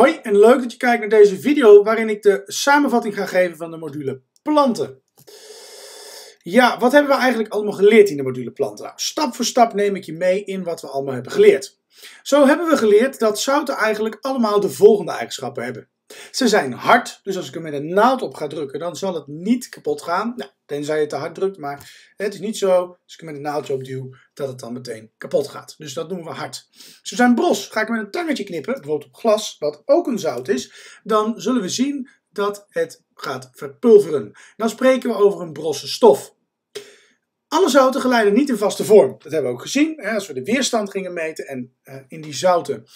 Hoi en leuk dat je kijkt naar deze video waarin ik de samenvatting ga geven van de module planten. Ja, wat hebben we eigenlijk allemaal geleerd in de module planten? Nou, stap voor stap neem ik je mee in wat we allemaal hebben geleerd. Zo hebben we geleerd dat zouten eigenlijk allemaal de volgende eigenschappen hebben. Ze zijn hard, dus als ik er met een naald op ga drukken, dan zal het niet kapot gaan. Nou, tenzij je te hard drukt, maar het is niet zo, als ik er met een naaldje op duw, dat het dan meteen kapot gaat. Dus dat noemen we hard. Zijn bros. Ga ik met een tangetje knippen, bijvoorbeeld op glas, wat ook een zout is, dan zullen we zien dat het gaat verpulveren. Dan spreken we over een brosse stof. Alle zouten geleiden niet in vaste vorm. Dat hebben we ook gezien. Als we de weerstand gingen meten en eh, in die zouten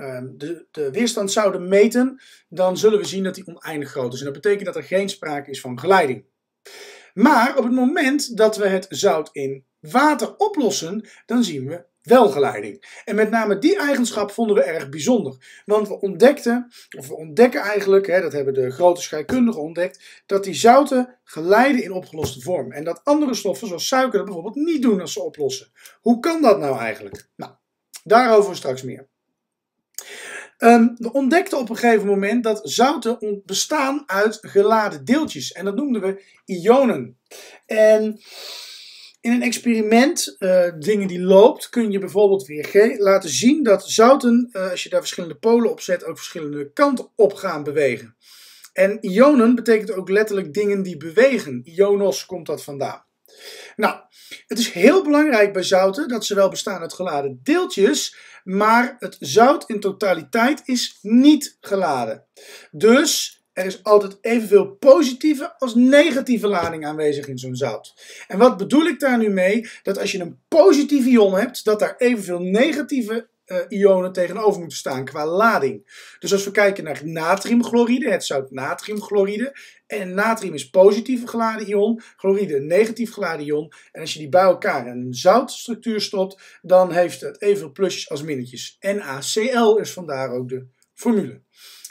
Ehm, de, de, weerstand zouden meten, dan zullen we zien dat die oneindig groot is. En dat betekent dat er geen sprake is van geleiding. Maar op het moment dat we het zout in water oplossen, dan zien we wel geleiding. En met name die eigenschap vonden we erg bijzonder. Want we ontdekten, of we ontdekken eigenlijk, hè, dat hebben de grote scheikundigen ontdekt, dat die zouten geleiden in opgeloste vorm. En dat andere stoffen, zoals suiker, dat bijvoorbeeld niet doen als ze oplossen. Hoe kan dat nou eigenlijk? Nou, daarover straks meer. Um, we ontdekten op een gegeven moment dat zouten bestaan uit geladen deeltjes. En dat noemden we ionen. En in een experiment, uh, dingen die loopt, kun je bijvoorbeeld weer laten zien dat zouten, uh, als je daar verschillende polen op zet, ook verschillende kanten op gaan bewegen. En ionen betekent ook letterlijk dingen die bewegen. Ionos komt dat vandaan. Nou, het is heel belangrijk bij zouten dat ze wel bestaan uit geladen deeltjes, maar het zout in totaliteit is niet geladen. Dus er is altijd evenveel positieve als negatieve lading aanwezig in zo'n zout. En wat bedoel ik daar nu mee? Dat als je een positieve ion hebt, dat daar evenveel negatieve uh, ionen tegenover moeten staan qua lading. Dus als we kijken naar natriumchloride, het zout natriumchloride. En natrium is positief geladen ion, chloride een negatief geladen ion. En als je die bij elkaar in een zoutstructuur stopt, dan heeft het evenveel plusjes als minnetjes. NaCl is vandaar ook de formule.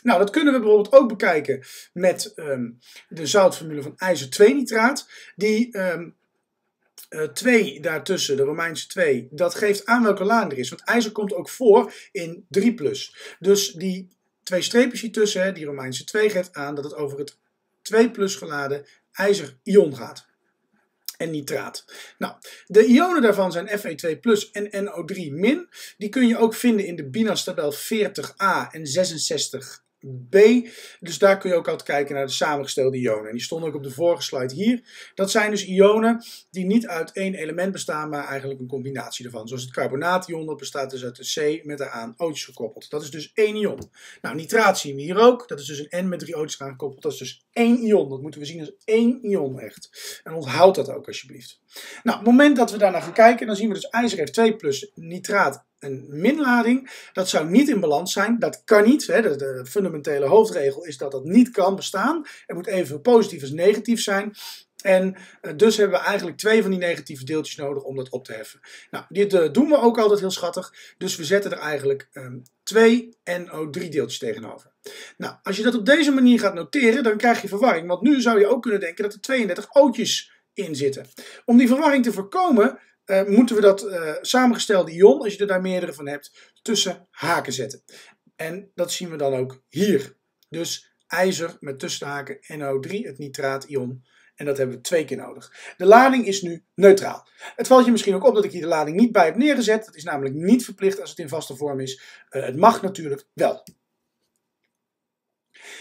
Nou, dat kunnen we bijvoorbeeld ook bekijken met um, de zoutformule van ijzer 2 nitraat. Die um, uh, 2 daartussen, de Romeinse 2, dat geeft aan welke lading er is. Want ijzer komt ook voor in 3 plus. Dus die twee streepjes hier tussen, die Romeinse 2 geeft aan dat het over het 2 plus geladen ijzer-ion gaat. En nitraat. Nou, de ionen daarvan zijn Fe2 plus en NO3 min. Die kun je ook vinden in de BINAS tabel 40a en 66 B. Dus daar kun je ook altijd kijken naar de samengestelde ionen. En die stonden ook op de vorige slide hier. Dat zijn dus ionen die niet uit één element bestaan, maar eigenlijk een combinatie ervan. Zoals het carbonaation, dat bestaat dus uit de C met daaraan ootjes gekoppeld. Dat is dus één ion. Nou, nitraat zien we hier ook. Dat is dus een N met drie ootjes aangekoppeld. Dat is dus één ion. Dat moeten we zien als één ion echt. En onthoud dat ook alsjeblieft. Nou, op het moment dat we daarna gaan kijken, dan zien we dus ijzer heeft 2 plus nitraat een minlading. Dat zou niet in balans zijn. Dat kan niet. Hè. De, fundamentele hoofdregel is dat dat niet kan bestaan. Er moet evenveel positief als negatief zijn. En uh, dus hebben we eigenlijk twee van die negatieve deeltjes nodig om dat op te heffen. Nou, dit uh, doen we ook altijd heel schattig. Dus we zetten er eigenlijk um, twee NO3 deeltjes tegenover. Nou, als je dat op deze manier gaat noteren, dan krijg je verwarring. Want nu zou je ook kunnen denken dat er 32 ootjes in zitten. Om die verwarring te voorkomen, uh, moeten we dat uh, samengestelde ion, als je er daar meerdere van hebt, tussen haken zetten. En dat zien we dan ook hier. Dus ijzer met tussenhaken NO3, het nitraat-ion. En dat hebben we twee keer nodig. De lading is nu neutraal. Het valt je misschien ook op dat ik hier de lading niet bij heb neergezet. Dat is namelijk niet verplicht als het in vaste vorm is. Uh, het mag natuurlijk wel.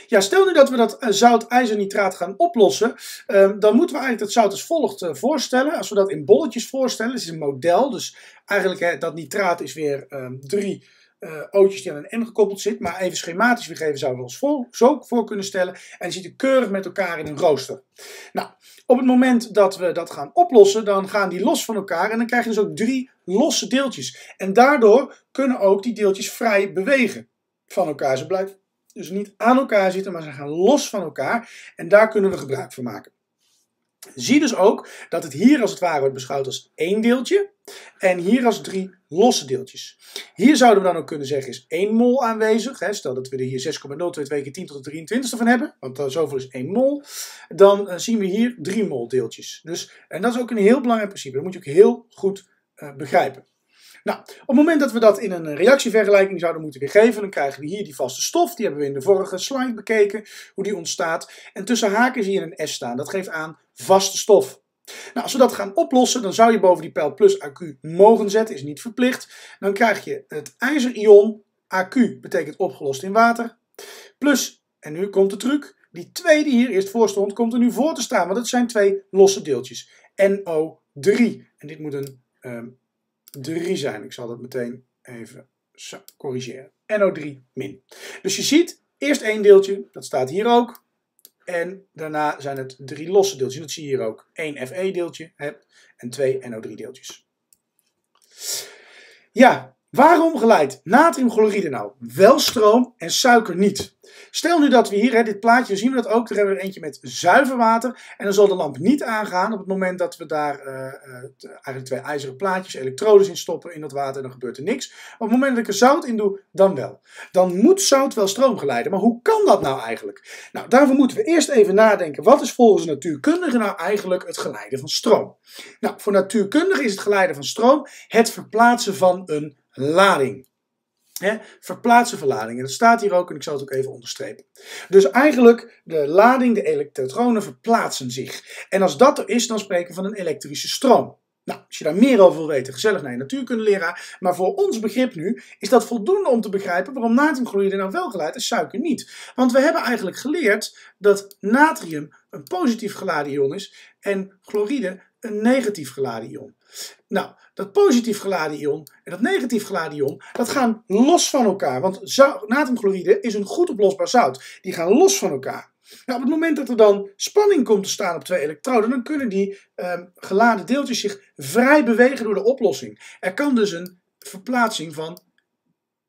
Ja, stel nu dat we dat eh, zout-ijzernitraat gaan oplossen, um, dan moeten we eigenlijk dat zout als volgt uh, voorstellen. Als we dat in bolletjes voorstellen, dit is een model, dus eigenlijk dat nitraat is weer um, drie uh, ootjes die aan een N gekoppeld zit, maar even schematisch weergeven zouden we ons voor, zo voor kunnen stellen. En die zitten keurig met elkaar in een rooster. Nou, op het moment dat we dat gaan oplossen, dan gaan die los van elkaar en dan krijg je dus ook drie losse deeltjes. En daardoor kunnen ook die deeltjes vrij bewegen van elkaar. Ze blijven dus niet aan elkaar zitten, maar ze gaan los van elkaar. En daar kunnen we gebruik van maken. Zie dus ook dat het hier als het ware wordt beschouwd als één deeltje. En hier als drie losse deeltjes. Hier zouden we dan ook kunnen zeggen is 1 mol aanwezig. Hè, stel dat we er hier 6,02 keer 10 tot de 23 van hebben. Want zoveel is 1 mol. Dan uh, zien we hier 3 mol deeltjes. Dus, en dat is ook een heel belangrijk principe. Dat moet je ook heel goed uh, begrijpen. Nou, op het moment dat we dat in een reactievergelijking zouden moeten weergeven, dan krijgen we hier die vaste stof. Die hebben we in de vorige slide bekeken, hoe die ontstaat. En tussen haken zie je een S staan. Dat geeft aan vaste stof. Nou, als we dat gaan oplossen, dan zou je boven die pijl plus AQ mogen zetten, is niet verplicht. Dan krijg je het ijzerion, AQ betekent opgelost in water, plus, en nu komt de truc, die 2 die hier eerst voor stond, komt er nu voor te staan, want het zijn twee losse deeltjes. NO3. En dit moet een um, 3 zijn. Ik zal dat meteen even corrigeren. NO3 min. Dus je ziet, eerst één deeltje, dat staat hier ook. En daarna zijn het drie losse deeltjes. Dat zie je hier ook. Eén Fe deeltje en twee NO3 deeltjes. Ja, waarom geleidt natriumchloride nou wel stroom en suiker niet? Stel nu dat we hier, hè, dit plaatje, zien we dat ook, daar hebben we er eentje met zuiver water. En dan zal de lamp niet aangaan op het moment dat we daar uh, uh, eigenlijk twee ijzeren plaatjes, elektrodes in stoppen in dat water. Dan gebeurt er niks. Op het moment dat ik er zout in doe, dan wel. Dan moet zout wel stroom geleiden. Maar hoe kan dat nou eigenlijk? Nou, daarvoor moeten we eerst even nadenken. Wat is volgens natuurkundigen nou eigenlijk het geleiden van stroom? Nou, voor natuurkundigen is het geleiden van stroom het verplaatsen van een lading. He, verplaatsen verladingen. Dat staat hier ook en ik zal het ook even onderstrepen. Dus eigenlijk de lading, de elektronen verplaatsen zich. En als dat er is, dan spreken we van een elektrische stroom. Nou, als je daar meer over wil weten, gezellig naar je natuurkundeleraar. Maar voor ons begrip nu is dat voldoende om te begrijpen waarom natriumchloride nou wel geleidt en suiker niet. Want we hebben eigenlijk geleerd dat natrium een positief geladen ion is en chloride een negatief geladen ion. Nou, dat positief geladen ion en dat negatief geladen ion, dat gaan los van elkaar. Want natriumchloride is een goed oplosbaar zout. Die gaan los van elkaar. Nou, op het moment dat er dan spanning komt te staan op twee elektroden, dan kunnen die ehm, geladen deeltjes zich vrij bewegen door de oplossing. Er kan dus een verplaatsing van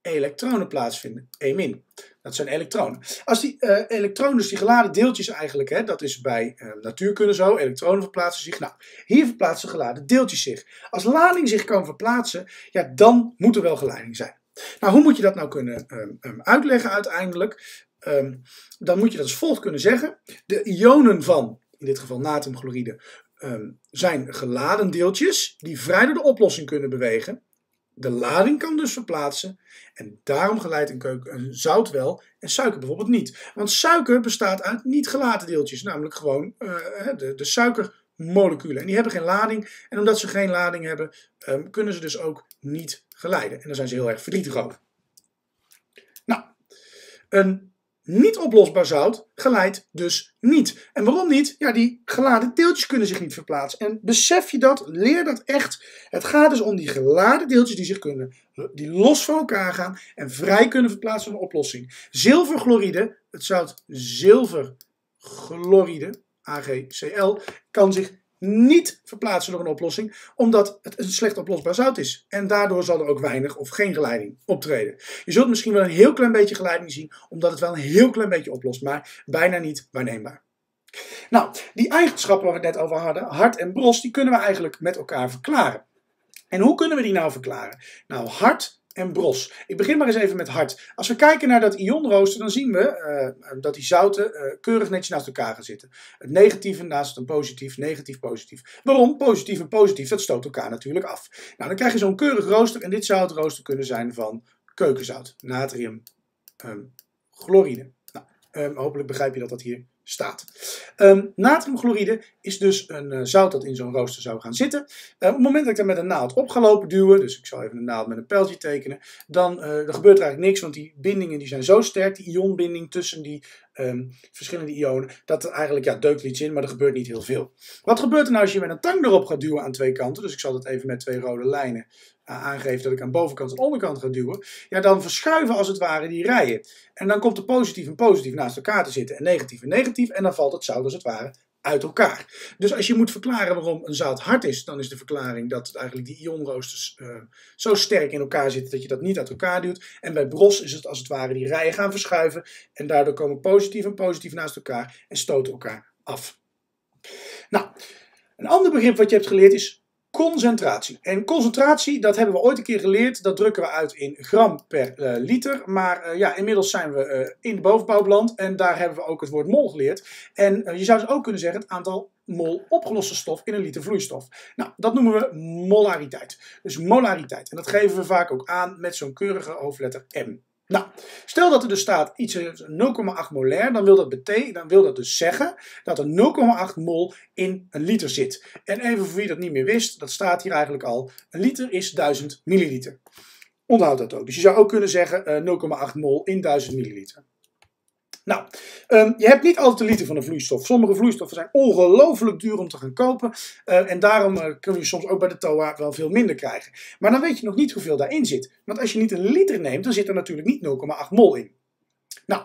elektronen plaatsvinden, E-. Dat zijn elektronen. Als die uh, elektronen, dus die geladen deeltjes eigenlijk, hè, dat is bij uh, natuurkunde zo, elektronen verplaatsen zich. Nou, hier verplaatsen geladen deeltjes zich. Als lading zich kan verplaatsen, ja, dan moet er wel geleiding zijn. Nou, hoe moet je dat nou kunnen um, um, uitleggen uiteindelijk? Um, dan moet je dat als volgt kunnen zeggen. De ionen van, in dit geval natriumchloride, zijn geladen deeltjes die vrij door de oplossing kunnen bewegen. De lading kan dus verplaatsen en daarom geleidt een, keuken, een zout wel en suiker bijvoorbeeld niet. Want suiker bestaat uit niet gelaten deeltjes, namelijk gewoon uh, de, de suikermoleculen. En die hebben geen lading en omdat ze geen lading hebben, um, kunnen ze dus ook niet geleiden. En daar zijn ze heel erg verdrietig over. Nou, een niet oplosbaar zout geleidt dus niet. En waarom niet? Ja, die geladen deeltjes kunnen zich niet verplaatsen. En besef je dat, leer dat echt. Het gaat dus om die geladen deeltjes die zich kunnen, die los van elkaar gaan en vrij kunnen verplaatsen van een oplossing. Zilverchloride, het zout zilverchloride, AgCl, kan zich niet verplaatsen door een oplossing, omdat het een slecht oplosbaar zout is. En daardoor zal er ook weinig of geen geleiding optreden. Je zult misschien wel een heel klein beetje geleiding zien, omdat het wel een heel klein beetje oplost, maar bijna niet waarneembaar. Nou, die eigenschappen waar we het net over hadden, hart en bros, die kunnen we eigenlijk met elkaar verklaren. En hoe kunnen we die nou verklaren? Nou, hart en bros. Ik begin maar eens even met hart. Als we kijken naar dat ionrooster, dan zien we uh, dat die zouten uh, keurig netjes naast elkaar gaan zitten. Het negatieve naast een positief, negatief, positief. Waarom? Positief en positief, dat stoot elkaar natuurlijk af. Nou, dan krijg je zo'n keurig rooster en dit zou het rooster kunnen zijn van keukenzout, natrium, um, chloride. Nou, um, hopelijk begrijp je dat dat hier staat. Um, natriumchloride is dus een uh, zout dat in zo'n rooster zou gaan zitten. Uh, op het moment dat ik daar met een naald op ga lopen duwen, dus ik zal even een naald met een pijltje tekenen, dan, uh, dan gebeurt er eigenlijk niks, want die bindingen die zijn zo sterk, die ionbinding tussen die um, verschillende ionen, dat er eigenlijk, ja, deukt er iets in, maar er gebeurt niet heel veel. Wat gebeurt er nou als je met een tang erop gaat duwen aan twee kanten, dus ik zal dat even met twee rode lijnen aangeven dat ik aan bovenkant en onderkant ga duwen, ja, dan verschuiven als het ware die rijen. En dan komt de positief en positief naast elkaar te zitten en negatief en negatief en dan valt het zout als het ware uit elkaar. Dus als je moet verklaren waarom een zout hard is, dan is de verklaring dat eigenlijk die ionroosters uh, zo sterk in elkaar zitten dat je dat niet uit elkaar duwt. En bij bros is het als het ware die rijen gaan verschuiven en daardoor komen positief en positief naast elkaar en stoten elkaar af. Nou, een ander begrip wat je hebt geleerd is Concentratie. En concentratie, dat hebben we ooit een keer geleerd. Dat drukken we uit in gram per uh, liter. Maar uh, ja, inmiddels zijn we uh, in de bovenbouw beland. En daar hebben we ook het woord mol geleerd. En je zou dus ook kunnen zeggen het aantal mol opgeloste stof in een liter vloeistof. Nou, dat noemen we molariteit. Dus molariteit. En dat geven we vaak ook aan met zo'n keurige hoofdletter M. Nou, stel dat er dus staat iets 0,8 molair, dan wil, dat betekenen, dan wil dat dus zeggen dat er 0,8 mol in een liter zit. En even voor wie dat niet meer wist, dat staat hier eigenlijk al, een liter is 1000 milliliter. Onthoud dat ook. Dus je zou ook kunnen zeggen 0,8 eh, mol in 1000 milliliter. Nou, um, je hebt niet altijd een liter van een vloeistof. Sommige vloeistoffen zijn ongelooflijk duur om te gaan kopen. Uh, en daarom uh, kun je soms ook bij de TOA wel veel minder krijgen. Maar dan weet je nog niet hoeveel daarin zit. Want als je niet een liter neemt, dan zit er natuurlijk niet 0,8 mol in. Nou,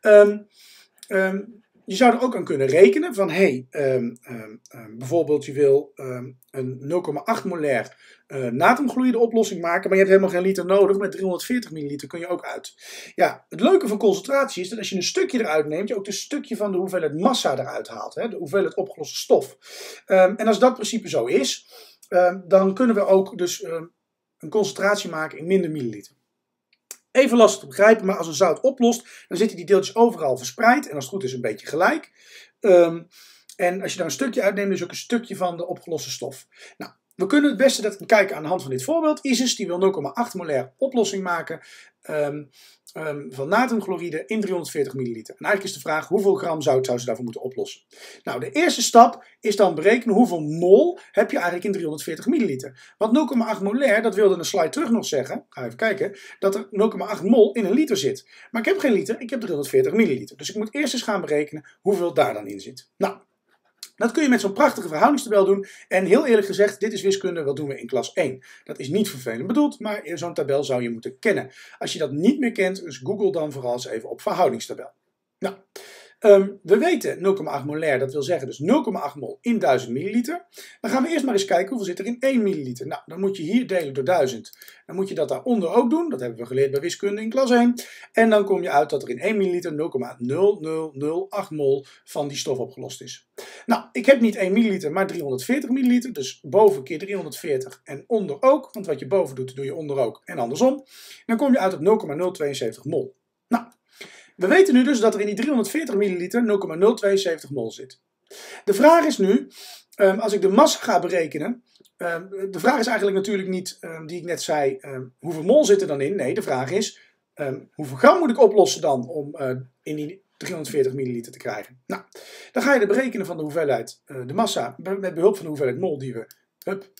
um, je zou er ook aan kunnen rekenen van, hé, hey, um, um, um, bijvoorbeeld je wil een 0,8 molair uh, oplossing maken, maar je hebt helemaal geen liter nodig. Met 340 milliliter kun je ook uit. Ja, het leuke van concentratie is dat als je een stukje eruit neemt, je ook een stukje van de hoeveelheid massa eruit haalt. Hè, de hoeveelheid opgeloste stof. en als dat principe zo is, dan kunnen we ook dus een concentratie maken in minder milliliter. Even lastig te begrijpen, maar als een zout oplost, dan zitten die deeltjes overal verspreid. En als het goed is, een beetje gelijk. Um, en als je daar een stukje uitneemt, is ook een stukje van de opgeloste stof. Nou, we kunnen het beste dat kijken aan de hand van dit voorbeeld. Isis die wil 0,8 molair oplossing maken um, um, van natriumchloride in 340 milliliter. En eigenlijk is de vraag hoeveel gram zout zou ze daarvoor moeten oplossen. Nou, de eerste stap is dan berekenen hoeveel mol heb je eigenlijk in 340 milliliter. Want 0,8 molair, dat wilde een slide terug nog zeggen, ga even kijken, dat er 0,8 mol in een liter zit. Maar ik heb geen liter, ik heb 340 milliliter. Dus ik moet eerst eens gaan berekenen hoeveel daar dan in zit. Nou, dat kun je met zo'n prachtige verhoudingstabel doen. En heel eerlijk gezegd, dit is wiskunde, wat doen we in klas 1. Dat is niet vervelend bedoeld, maar zo'n tabel zou je moeten kennen. Als je dat niet meer kent, dus google dan vooral eens even op verhoudingstabel. Nou, Um, we weten 0,8 molair, dat wil zeggen dus 0,8 mol in 1000 milliliter. Dan gaan we eerst maar eens kijken hoeveel zit er in 1 milliliter. Nou, dan moet je hier delen door 1000. Dan moet je dat daaronder ook doen. Dat hebben we geleerd bij wiskunde in klas 1. En dan kom je uit dat er in 1 milliliter 0,0008 mol van die stof opgelost is. Nou, ik heb niet 1 milliliter, maar 340 milliliter. Dus boven keer 340 en onder ook. Want wat je boven doet, doe je onder ook en andersom. Dan kom je uit op 0,072 mol. We weten nu dus dat er in die 340 milliliter 0,072 mol zit. De vraag is nu, ehm, als ik de massa ga berekenen, ehm, de vraag is eigenlijk natuurlijk niet, ehm, die ik net zei, hoeveel mol zit er dan in? Nee, de vraag is, hoeveel gram moet ik oplossen dan om eh, in die 340 milliliter te krijgen? Nou, dan ga je de berekenen van de hoeveelheid, uh, de massa, met behulp van de hoeveelheid mol die we hup,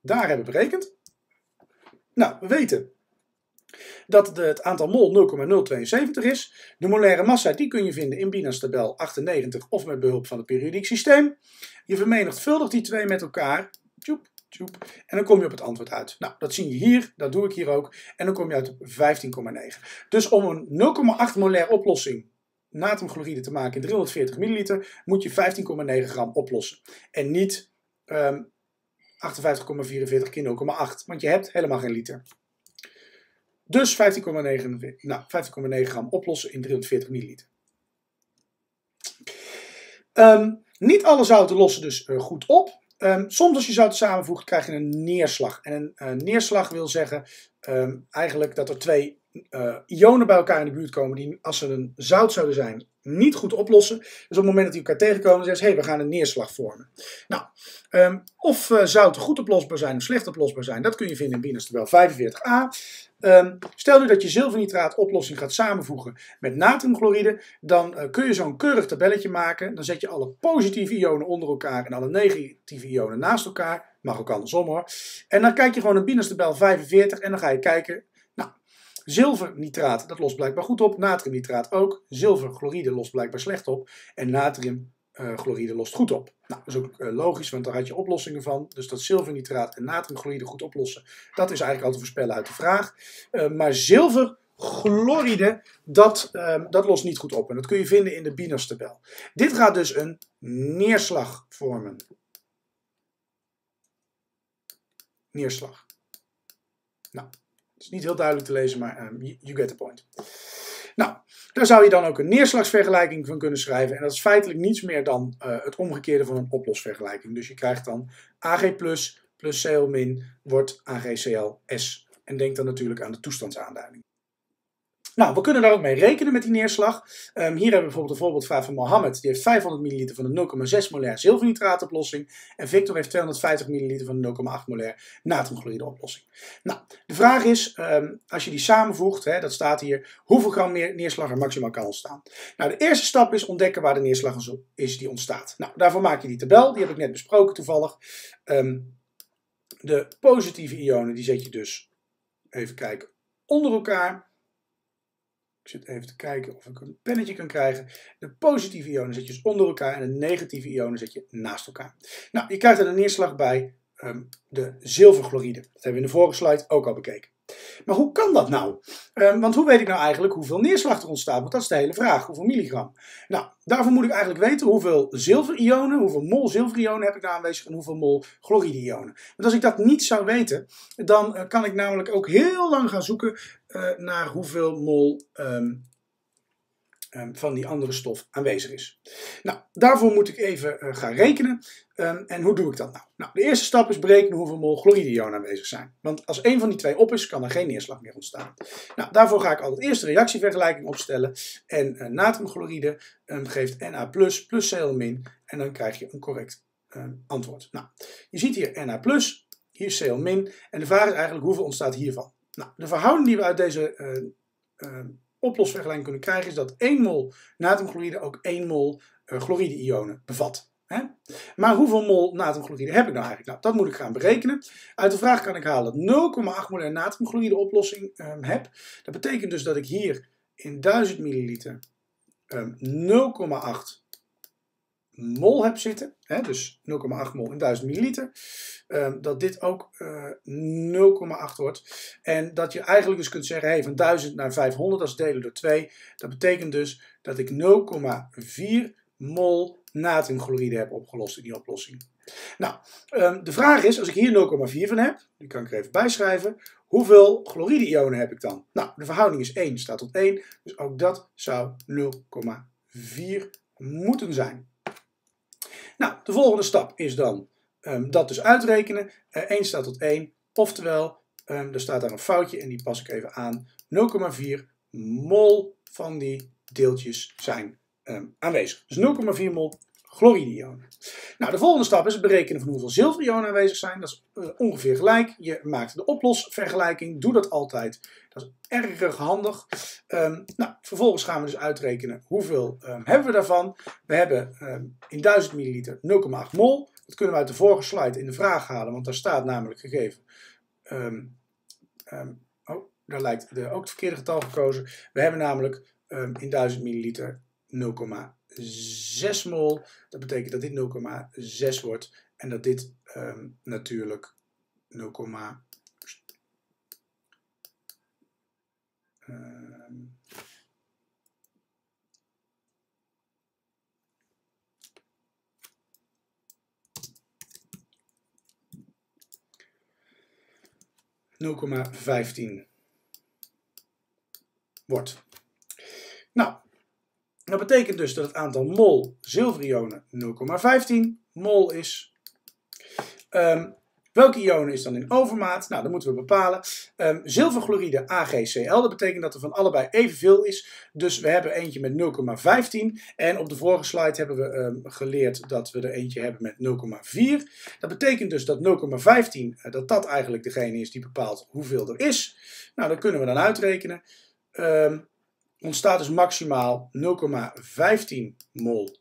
daar hebben berekend. Nou, we weten dat het aantal mol 0,072 is. De molaire massa die kun je vinden in Bina's tabel 98 of met behulp van het periodiek systeem. Je vermenigvuldigt die twee met elkaar. En dan kom je op het antwoord uit. Nou, dat zie je hier, dat doe ik hier ook. En dan kom je uit op 15,9. Dus om een 0,8 molaire oplossing natriumchloride te maken in 340 milliliter, moet je 15,9 gram oplossen. En niet um, 58,44 keer 0,8, want je hebt helemaal geen liter. Dus 15,9 nou, 15,9 gram oplossen in 340 milliliter. Um, niet alle zouten lossen dus uh, goed op. Um, soms als je zouten samenvoegt krijg je een neerslag. En een uh, neerslag wil zeggen um, eigenlijk dat er twee uh, ionen bij elkaar in de buurt komen die als ze een zout zouden zijn niet goed oplossen. Dus op het moment dat die elkaar tegenkomen, zeggen ze, hé, hey, we gaan een neerslag vormen. Nou, of zouten goed oplosbaar zijn of slecht oplosbaar zijn, dat kun je vinden in Binnen's tabel 45a. Um, stel nu dat je zilvernitraat oplossing gaat samenvoegen met natriumchloride, dan uh, kun je zo'n keurig tabelletje maken. Dan zet je alle positieve ionen onder elkaar en alle negatieve ionen naast elkaar. Mag ook andersom hoor. En dan kijk je gewoon in Binnen's tabel 45 en dan ga je kijken Zilvernitraat, dat lost blijkbaar goed op. Natriumnitraat ook. Zilverchloride lost blijkbaar slecht op. En natriumchloride lost goed op. Nou, dat is ook uh, logisch, want daar had je oplossingen van. Dus dat zilvernitraat en natriumchloride goed oplossen, dat is eigenlijk al te voorspellen uit de vraag. Uh, maar zilverchloride, dat, uh, dat lost niet goed op. En dat kun je vinden in de BINAS-tabel. Dit gaat dus een neerslag vormen. Neerslag. Nou, het is niet heel duidelijk te lezen, maar um, you get the point. Nou, daar zou je dan ook een neerslagsvergelijking van kunnen schrijven. En dat is feitelijk niets meer dan uh, het omgekeerde van een oplosvergelijking. Dus je krijgt dan Ag plus plus Cl min wordt AgClS. En denk dan natuurlijk aan de toestandsaanduiding. Nou, we kunnen daar ook mee rekenen met die neerslag. Ehm, hier hebben we bijvoorbeeld een voorbeeldvraag van Mohammed. Die heeft 500 ml van de 0,6 molair zilvernitraatoplossing. En Victor heeft 250 ml van de 0,8 molair natriumchloride oplossing. Nou, de vraag is, ehm, als je die samenvoegt, hè, dat staat hier, hoeveel gram neerslag er maximaal kan ontstaan. Nou, de eerste stap is ontdekken waar de neerslag is die ontstaat. Nou, daarvoor maak je die tabel, die heb ik net besproken toevallig. Ehm, de positieve ionen, die zet je dus, even kijken, onder elkaar. Ik zit even te kijken of ik een pennetje kan krijgen. De positieve ionen zet je dus onder elkaar en de negatieve ionen zet je naast elkaar. Nou, je krijgt er een neerslag bij um, de zilverchloride. Dat hebben we in de vorige slide ook al bekeken. Maar hoe kan dat nou? Um, want hoe weet ik nou eigenlijk hoeveel neerslag er ontstaat? Want dat is de hele vraag. Hoeveel milligram? Nou, daarvoor moet ik eigenlijk weten hoeveel zilverionen, hoeveel mol zilverionen heb ik daar aanwezig en hoeveel mol chloride-ionen. Want als ik dat niet zou weten, dan uh, kan ik namelijk ook heel lang gaan zoeken uh, naar hoeveel mol um, um, van die andere stof aanwezig is. Nou, daarvoor moet ik even uh, gaan rekenen. Um, en hoe doe ik dat nou? Nou, de eerste stap is berekenen hoeveel mol chloride-ionen aanwezig zijn. Want als één van die twee op is, kan er geen neerslag meer ontstaan. Nou, daarvoor ga ik altijd eerst de reactievergelijking opstellen. En uh, natriumchloride um, geeft Na plus Cl. En dan krijg je een correct antwoord. Nou, je ziet hier Na hier Cl. En de vraag is eigenlijk hoeveel ontstaat hiervan? Nou, de verhouding die we uit deze uh, oplosvergelijking kunnen krijgen is dat 1 mol natriumchloride ook 1 mol uh, chloride-ionen bevat. Hè? Maar hoeveel mol natriumchloride heb ik nou eigenlijk? Nou, dat moet ik gaan berekenen. Uit de vraag kan ik halen dat 0,8 mol natriumchloride oplossing um, heb. Dat betekent dus dat ik hier in 1000 milliliter um, 0,8 mol heb zitten, hè, dus 0,8 mol in 1000 milliliter, uh, dat dit ook uh, 0,8 wordt. En dat je eigenlijk dus kunt zeggen, hey, van 1000 naar 500, dat is delen door 2. Dat betekent dus dat ik 0,4 mol natriumchloride heb opgelost in die oplossing. Nou, um, de vraag is, als ik hier 0,4 van heb, die kan ik er even bijschrijven, hoeveel chloride-ionen heb ik dan? Nou, de verhouding is 1 staat tot 1, dus ook dat zou 0,4 moeten zijn. Nou, de volgende stap is dan um, dat dus uitrekenen. Uh, eh, 1 staat tot 1, oftewel, um, er staat daar een foutje en die pas ik even aan. 0,4 mol van die deeltjes zijn um, aanwezig. Dus 0,4 mol chloride-ionen. Nou, de volgende stap is het berekenen van hoeveel zilverionen aanwezig zijn. Dat is uh, ongeveer gelijk. Je maakt de oplosvergelijking. Doe dat altijd. Dat is erg handig. Um, nou, vervolgens gaan we dus uitrekenen hoeveel um, hebben we daarvan. We hebben um, in 1000 milliliter 0,8 mol. Dat kunnen we uit de vorige slide in de vraag halen, want daar staat namelijk gegeven. oh, daar lijkt de, ook het verkeerde getal gekozen. We hebben namelijk in 1000 milliliter 0,6 mol. Dat betekent dat dit 0,6 wordt en dat dit um, natuurlijk 0,6 um, vijftien wordt. Nou, dat betekent dus dat het aantal mol zilverionen 0,15 mol is. Um, welke ionen is dan in overmaat? Nou, dat moeten we bepalen. Um, zilverchloride AgCl, dat betekent dat er van allebei evenveel is. Dus we hebben eentje met 0,15. En op de vorige slide hebben we um, geleerd dat we er eentje hebben met 0,4. Dat betekent dus dat 0,15, uh, dat dat eigenlijk degene is die bepaalt hoeveel er is. Nou, dat kunnen we dan uitrekenen. Um, ontstaat dus maximaal 0,15 mol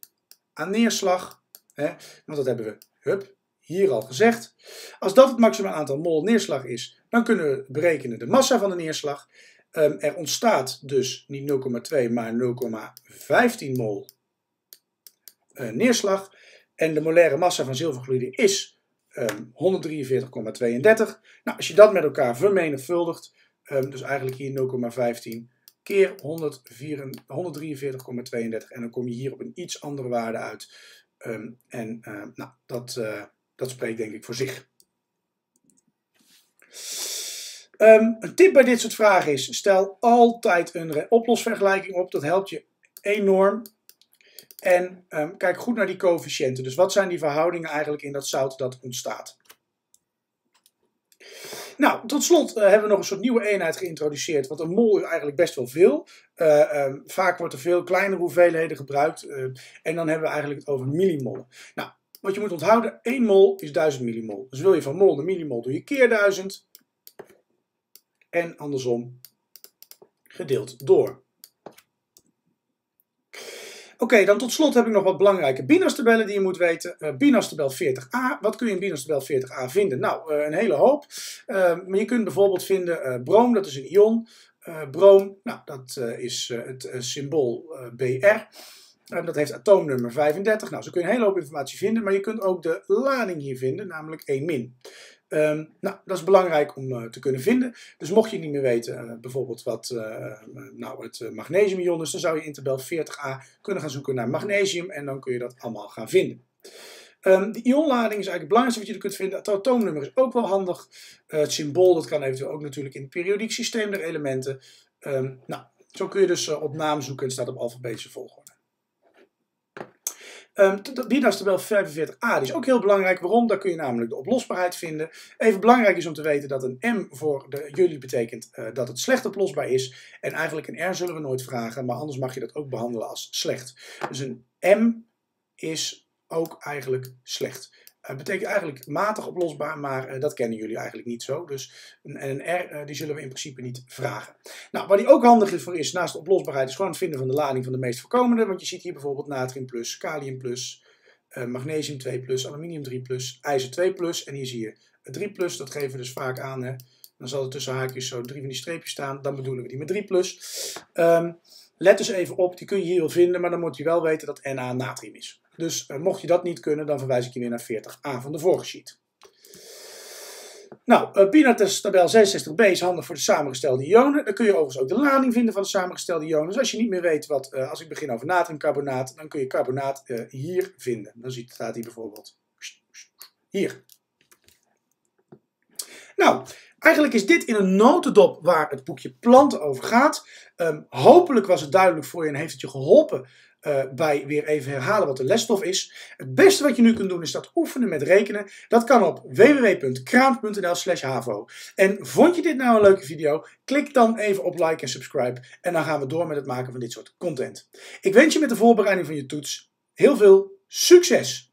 aan neerslag. Hè, want dat hebben we hup, hier al gezegd. Als dat het maximaal aantal mol neerslag is, dan kunnen we berekenen de massa van de neerslag. Um, er ontstaat dus niet 0,2 maar 0,15 mol uh, neerslag. En de molaire massa van zilverchloride is um, 143,32. Nou, als je dat met elkaar vermenigvuldigt, um, dus eigenlijk hier 0,15 keer 143,32 en dan kom je hier op een iets andere waarde uit. Um, en uh, nou, dat, uh, dat spreekt denk ik voor zich. Um, een tip bij dit soort vragen is, stel altijd een oplosvergelijking op. Dat helpt je enorm. En um, kijk goed naar die coëfficiënten. Dus wat zijn die verhoudingen eigenlijk in dat zout dat ontstaat? Nou, tot slot eh, hebben we nog een soort nieuwe eenheid geïntroduceerd. Want een mol is eigenlijk best wel veel. Eh, ehm, vaak wordt er veel kleinere hoeveelheden gebruikt. eh, en dan hebben we eigenlijk het over millimollen. Nou, wat je moet onthouden, 1 mol is 1000 millimol. Dus wil je van mol naar millimol, doe je keer 1000. En andersom, gedeeld door. Oké, dan tot slot heb ik nog wat belangrijke BINAS-tabellen die je moet weten. Uh, BINAS-tabel 40a. Wat kun je in BINAS-tabel 40a vinden? Nou, uh, een hele hoop. Uh, maar je kunt bijvoorbeeld vinden broom, dat is een ion. broom, nou, dat is het symbool BR. dat heeft atoomnummer 35. Nou, zo kun je een hele hoop informatie vinden. Maar je kunt ook de lading hier vinden, namelijk 1 min. Um, nou, dat is belangrijk om uh, te kunnen vinden. Dus mocht je niet meer weten, uh, bijvoorbeeld wat uh, nou het magnesiumion is, dan zou je in tabel 40a kunnen gaan zoeken naar magnesium en dan kun je dat allemaal gaan vinden. Um, de ionlading is eigenlijk het belangrijkste wat je er kunt vinden. Het atoomnummer is ook wel handig. het symbool, dat kan eventueel ook natuurlijk in het periodiek systeem der elementen. Um, nou, zo kun je dus op naam zoeken en staat op alfabetische volgorde. Um, tabel 45a die is ook heel belangrijk. Waarom? Daar kun je namelijk de oplosbaarheid vinden. Even belangrijk is om te weten dat een M voor de jullie betekent uh, dat het slecht oplosbaar is. En eigenlijk een R zullen we nooit vragen, maar anders mag je dat ook behandelen als slecht. Dus een M is ook eigenlijk slecht. Het betekent eigenlijk matig oplosbaar, maar uh, dat kennen jullie eigenlijk niet zo. Dus een, een R uh, die zullen we in principe niet vragen. Nou, waar die ook handig is voor is, naast de oplosbaarheid, is gewoon het vinden van de lading van de meest voorkomende. Want je ziet hier bijvoorbeeld natrium plus, kalium plus, magnesium 2 plus, aluminium 3 plus, ijzer 2 plus. En hier zie je 3 plus, dat geven we dus vaak aan. Hè. Dan zal er tussen haakjes zo drie van die streepjes staan. Dan bedoelen we die met 3 plus. Um, let dus even op, die kun je hier wel vinden, maar dan moet je wel weten dat Na natrium is. Dus uh, mocht je dat niet kunnen, dan verwijs ik je weer naar 40a van de vorige sheet. Nou, uh, Pinates tabel 66b is handig voor de samengestelde ionen. Dan kun je overigens ook de lading vinden van de samengestelde ionen. Dus als je niet meer weet wat, uh, als ik begin over natriumcarbonaat, dan kun je carbonaat hier vinden. Dan ziet, staat hier bijvoorbeeld hier. Nou, eigenlijk is dit in een notendop waar het boekje planten over gaat. Um, hopelijk was het duidelijk voor je en heeft het je geholpen uh, bij weer even herhalen wat de lesstof is. Het beste wat je nu kunt doen is dat oefenen met rekenen. Dat kan op www.kraant.nl slash havo. En vond je dit nou een leuke video? Klik dan even op like en subscribe. En dan gaan we door met het maken van dit soort content. Ik wens je met de voorbereiding van je toets heel veel succes!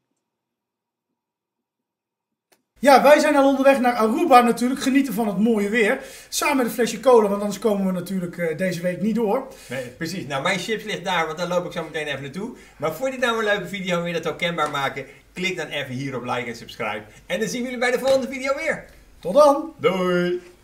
Ja, wij zijn al onderweg naar Aruba natuurlijk. Genieten van het mooie weer. Samen met een flesje cola, want anders komen we natuurlijk uh, deze week niet door. Nee, precies. Nou, mijn chips ligt daar, want daar loop ik zo meteen even naartoe. Maar voor dit nou een leuke video en weer dat ook kenbaar maken, klik dan even hier op like en subscribe. En dan zien we jullie bij de volgende video weer. Tot dan! Doei!